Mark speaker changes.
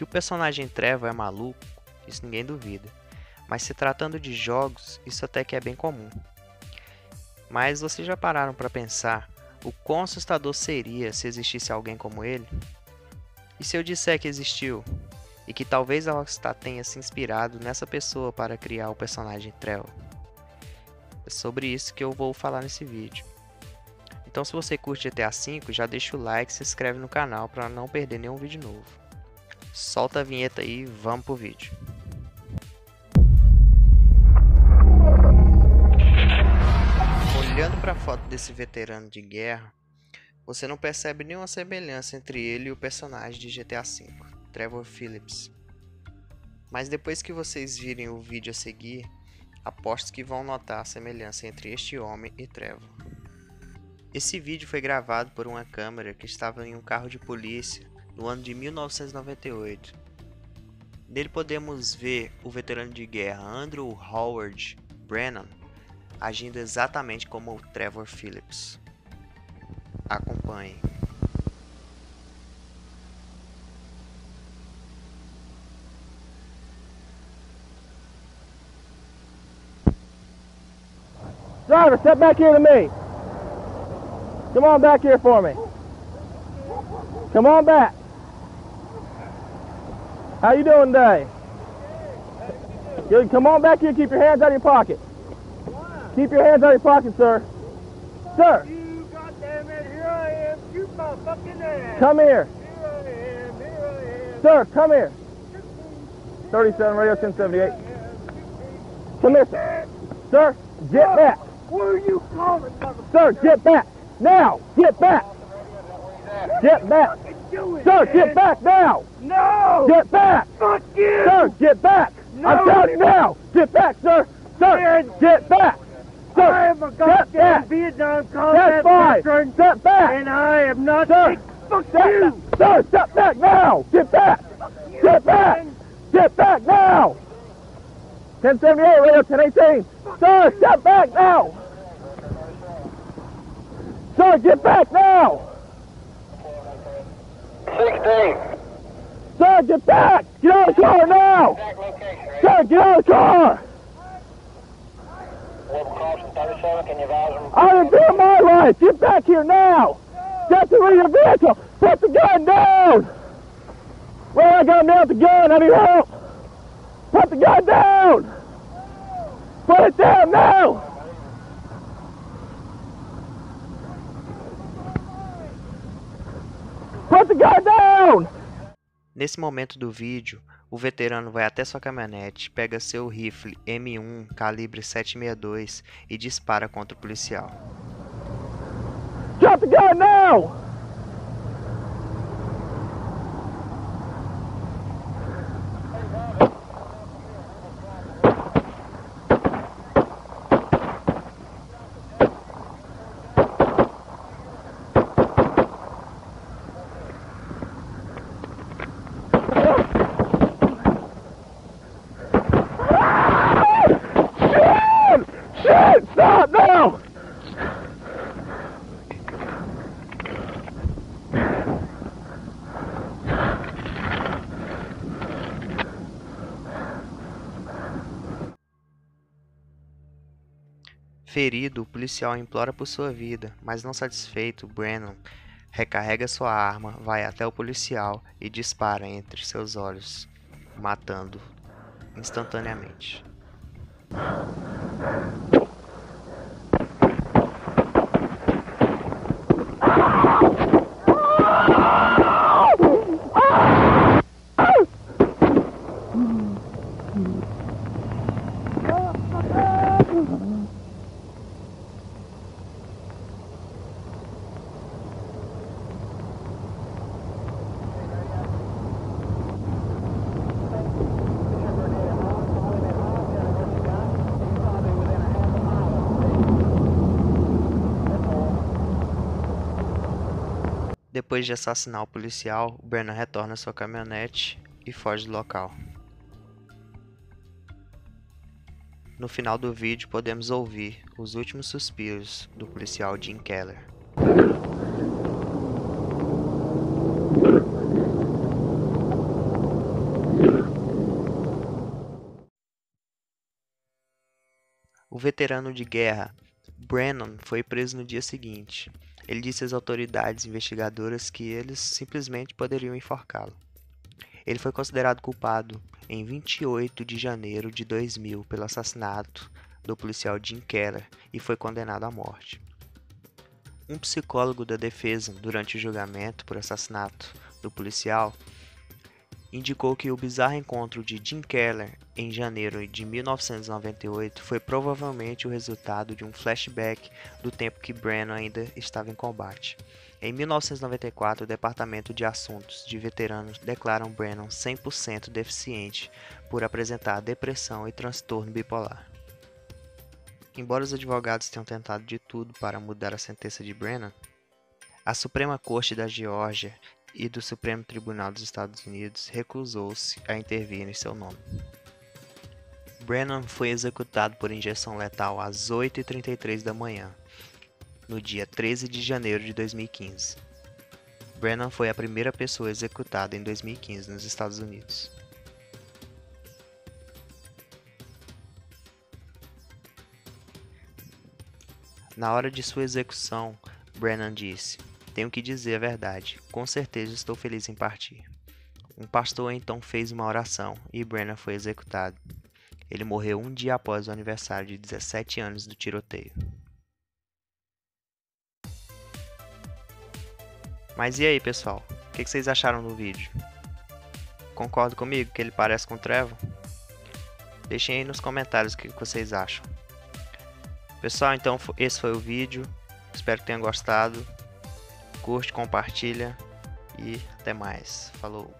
Speaker 1: Que o personagem Trevor é maluco, isso ninguém duvida. Mas se tratando de jogos, isso até que é bem comum. Mas vocês já pararam para pensar o quão assustador seria se existisse alguém como ele? E se eu disser que existiu? E que talvez a Rockstar tenha se inspirado nessa pessoa para criar o personagem Trevor? É sobre isso que eu vou falar nesse vídeo. Então se você curte GTA V, já deixa o like e se inscreve no canal para não perder nenhum vídeo novo. Solta a vinheta aí vamos pro vídeo. Olhando para a foto desse veterano de guerra, você não percebe nenhuma semelhança entre ele e o personagem de GTA V, Trevor Phillips. Mas depois que vocês virem o vídeo a seguir, aposto que vão notar a semelhança entre este homem e Trevor. Esse vídeo foi gravado por uma câmera que estava em um carro de polícia no ano de 1998. Nele podemos ver o veterano de guerra Andrew Howard Brennan agindo exatamente como o Trevor Phillips. Acompanhe.
Speaker 2: Driver, step back here to me. Come on back here for me. Come on back. How you doing today? Good. Come on back here. Keep your hands out of your pocket. Keep your hands out of your pocket, sir. Sir,
Speaker 3: You goddamn it, here I am, shoot my fucking ass.
Speaker 2: come here.
Speaker 3: Here I am, here I am.
Speaker 2: Sir, come here. 37 Radio 1078. Come here, sir. Sir, get back.
Speaker 3: Where are you calling?
Speaker 2: Sir, get back. Now, get back. Get back.
Speaker 3: Do it,
Speaker 2: Sir,
Speaker 3: man.
Speaker 2: get back now.
Speaker 3: No!
Speaker 2: Get back.
Speaker 3: Fuck you!
Speaker 2: Sir, get back!
Speaker 3: No.
Speaker 2: I'm telling you now! Get back, sir! Sir,
Speaker 3: Man.
Speaker 2: get back! Sir,
Speaker 3: I am a goddamn! Vietnam combat veteran,
Speaker 2: Step back!
Speaker 3: and I am not
Speaker 2: Sir.
Speaker 3: Fuck
Speaker 2: step
Speaker 3: you!
Speaker 2: back! Sir, step back now! Get back! Get back!
Speaker 3: man.
Speaker 2: Get back now! 1078, radio 1018. Sir, step back now! Sir, get back now!
Speaker 4: 16.
Speaker 2: Sir, get back! Get out of the car now!
Speaker 4: Location, right?
Speaker 2: Sir, get out of the car!
Speaker 4: Level crossing 37, can you advise them?
Speaker 2: I didn't do my life! Get back here now! Get to your vehicle! Put the gun down! Well, I got him down with the gun. I need help! Put the gun down! Put it down now! Put the gun down!
Speaker 1: Nesse momento do vídeo, o veterano vai até sua caminhonete, pega seu rifle M1 calibre 762 e dispara contra o policial.
Speaker 2: Drop the gun now!
Speaker 1: Ferido, o policial implora por sua vida, mas não satisfeito, Brennan recarrega sua arma, vai até o policial e dispara entre seus olhos, matando instantaneamente. Depois de assassinar o policial, Brennan retorna à sua caminhonete e foge do local. No final do vídeo podemos ouvir os últimos suspiros do policial Jim Keller. O veterano de guerra Brennan foi preso no dia seguinte, ele disse às autoridades investigadoras que eles simplesmente poderiam enforcá-lo. Ele foi considerado culpado em 28 de janeiro de 2000 pelo assassinato do policial Jim Keller e foi condenado à morte. Um psicólogo da defesa, durante o julgamento por assassinato do policial, indicou que o bizarro encontro de Jim Keller em janeiro de 1998 foi provavelmente o resultado de um flashback do tempo que Brennan ainda estava em combate. Em 1994, o Departamento de Assuntos de Veteranos declara Brennan 100% deficiente por apresentar depressão e transtorno bipolar. Embora os advogados tenham tentado de tudo para mudar a sentença de Brennan, a Suprema Corte da Geórgia e do Supremo Tribunal dos Estados Unidos recusou-se a intervir em seu nome. Brennan foi executado por injeção letal às 8h33 da manhã, no dia 13 de janeiro de 2015. Brennan foi a primeira pessoa executada em 2015 nos Estados Unidos. Na hora de sua execução, Brennan disse: Tenho que dizer a verdade. Com certeza estou feliz em partir. Um pastor então fez uma oração e Brennan foi executado. Ele morreu um dia após o aniversário de 17 anos do tiroteio. Mas e aí, pessoal? O que vocês acharam do vídeo? Concordo comigo que ele parece com Trevor? Deixem aí nos comentários o que vocês acham. Pessoal, então esse foi o vídeo. Espero que tenham gostado. Curte, compartilha e até mais. Falou!